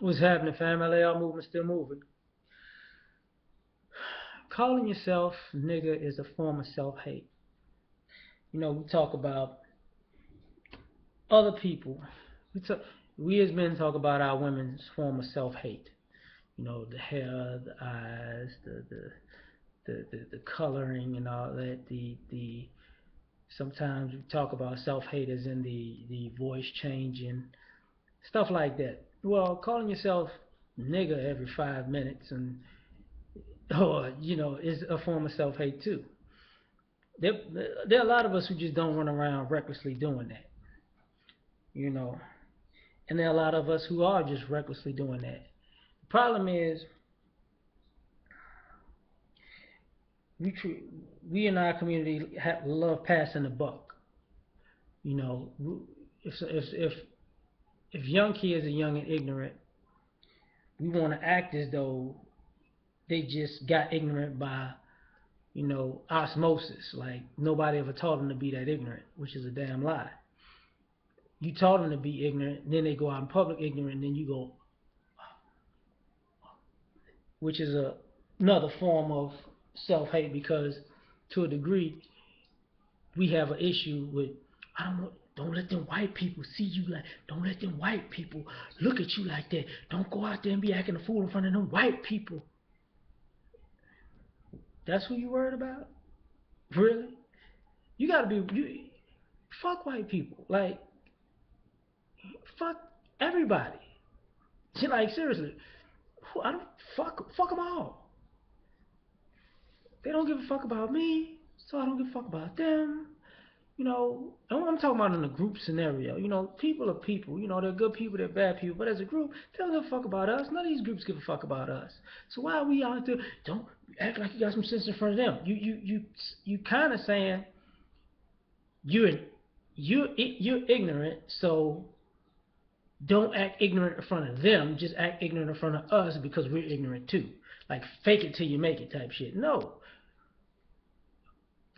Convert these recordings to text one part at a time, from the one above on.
What's happening, family? LA movement still moving. Calling yourself nigga is a form of self-hate. You know, we talk about other people. We talk, we as men talk about our women's form of self-hate. You know, the hair, the eyes, the the the, the, the coloring and all that. The the sometimes we talk about self-hate as in the the voice changing, stuff like that well, calling yourself nigger every five minutes and or you know is a form of self hate too. There, there are a lot of us who just don't run around recklessly doing that. You know, and there are a lot of us who are just recklessly doing that. The problem is we we in our community have, love passing the buck. You know, if if if if young kids are young and ignorant, we want to act as though they just got ignorant by, you know, osmosis. Like nobody ever taught them to be that ignorant, which is a damn lie. You taught them to be ignorant, then they go out in public ignorant, and then you go, which is a another form of self-hate because to a degree we have an issue with I don't want don't let them white people see you like, don't let them white people look at you like that. Don't go out there and be acting a fool in front of them white people. That's who you worried about? Really? You gotta be, you, fuck white people. Like, fuck everybody. Like, seriously. I don't, fuck, fuck them all. They don't give a fuck about me, so I don't give a fuck about them you know, I'm talking about in a group scenario. You know, people are people. You know, they're good people, they're bad people. But as a group, they don't give a fuck about us. None of these groups give a fuck about us. So why are we out there? Don't act like you got some sense in front of them. You you you you kind of saying you're you're you're ignorant. So don't act ignorant in front of them. Just act ignorant in front of us because we're ignorant too. Like fake it till you make it type shit. No,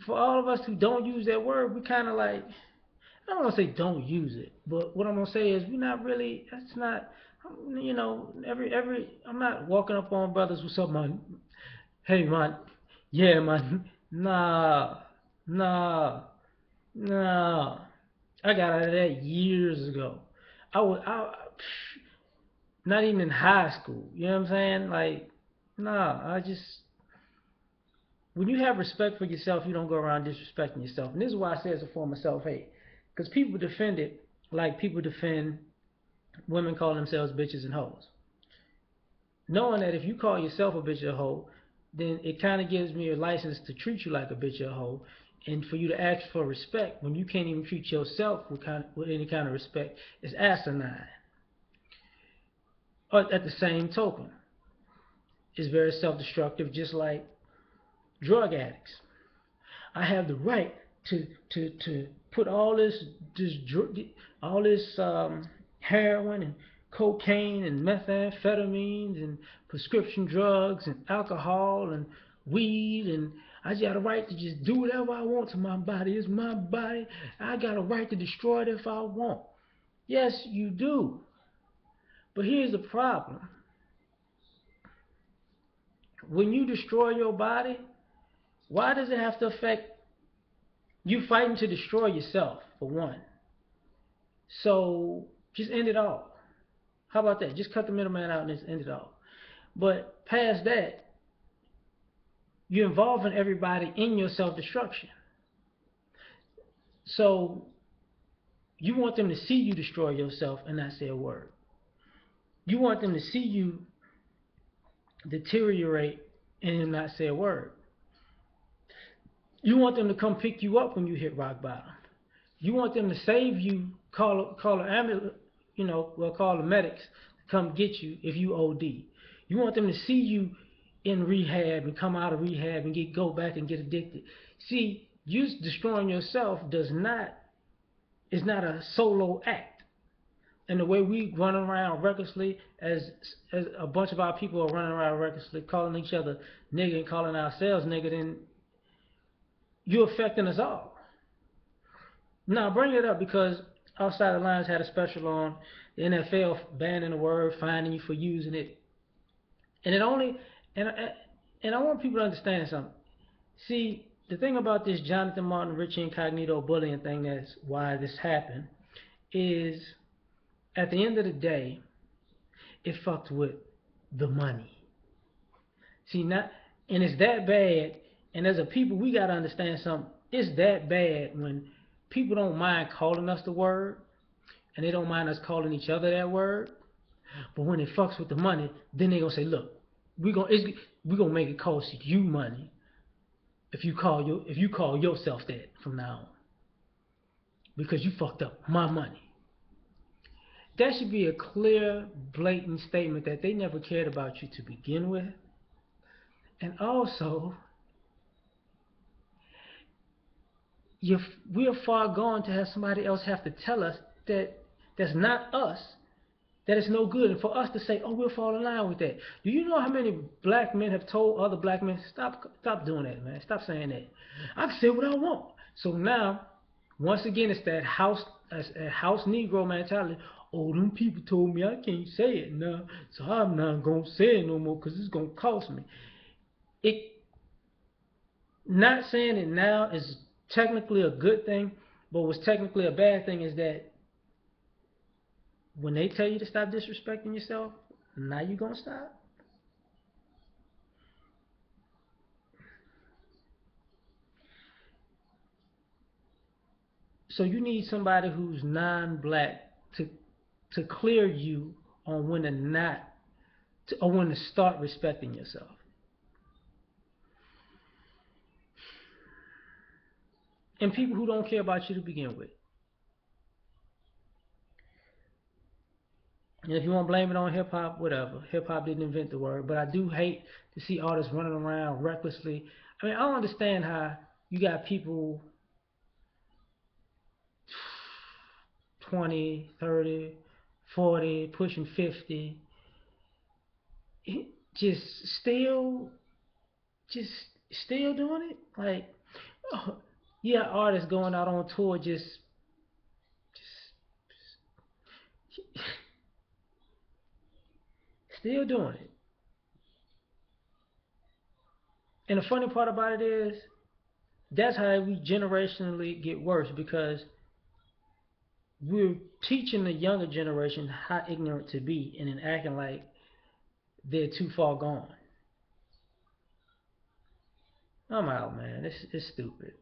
for all of us who don't use that word, we kind of like, I don't want to say don't use it, but what I'm gonna say is we're not really. That's not, you know, every every. I'm not walking up on brothers. What's up, man? Hey, man. Yeah, man. Nah, nah, nah. I got out of that years ago. I was, I, not even in high school. You know what I'm saying? Like, nah. I just when you have respect for yourself, you don't go around disrespecting yourself. And this is why I say it's a form of self-hate. Because people defend it like people defend women calling themselves bitches and hoes. Knowing that if you call yourself a bitch or a hoe, then it kind of gives me a license to treat you like a bitch or a hoe. And for you to ask for respect when you can't even treat yourself with, kind of, with any kind of respect is asinine. But at the same token, it's very self-destructive, just like drug addicts. I have the right to to to put all this this all this um, heroin and cocaine and methamphetamines and prescription drugs and alcohol and weed and I got a right to just do whatever I want to my body. It's my body. I got a right to destroy it if I want. Yes, you do. But here's the problem. When you destroy your body, why does it have to affect you fighting to destroy yourself, for one? So just end it all. How about that? Just cut the middleman out and just end it all. But past that, you're involving everybody in your self-destruction. So you want them to see you destroy yourself and not say a word. You want them to see you deteriorate and not say a word. You want them to come pick you up when you hit rock bottom. You want them to save you, call call an ambulance, you know, well call the medics to come get you if you OD. You want them to see you in rehab and come out of rehab and get go back and get addicted. See, you destroying yourself does not is not a solo act. And the way we run around recklessly, as as a bunch of our people are running around recklessly, calling each other nigga and calling ourselves nigga, then you're affecting us all. Now, bring it up because Outside the Lines had a special on the NFL banning the word, finding you for using it, and it only and and I want people to understand something. See, the thing about this Jonathan Martin, Rich Incognito bullying thing that's why this happened is at the end of the day, it fucked with the money. See, not and it's that bad. And as a people, we gotta understand something. It's that bad when people don't mind calling us the word, and they don't mind us calling each other that word. But when it fucks with the money, then they gonna say, "Look, we gonna we gonna make it cost you money if you call your if you call yourself that from now on because you fucked up my money." That should be a clear, blatant statement that they never cared about you to begin with. And also, you're, we're far gone to have somebody else have to tell us that that's not us, that it's no good. And for us to say, oh, we'll fall in line with that. Do you know how many black men have told other black men, stop, stop doing that, man. Stop saying that. I can say what I want. So now, once again, it's that house, uh, house Negro mentality. Oh, them people told me I can't say it now, so I'm not gonna say it no more because it's gonna cost me. It not saying it now is technically a good thing, but what's technically a bad thing is that when they tell you to stop disrespecting yourself, now you gonna stop. So you need somebody who's non-black to to clear you on when to not to, or when to start respecting yourself. And people who don't care about you to begin with. And if you want to blame it on hip hop, whatever. Hip hop didn't invent the word, but I do hate to see artists running around recklessly. I mean, I don't understand how you got people 20, 30, 40, pushing 50, just still, just still doing it. Like, oh, yeah, artists going out on tour just, just, just still doing it. And the funny part about it is, that's how we generationally get worse because we're teaching the younger generation how ignorant to be and then acting like they're too far gone. I'm out, man. It's, it's stupid.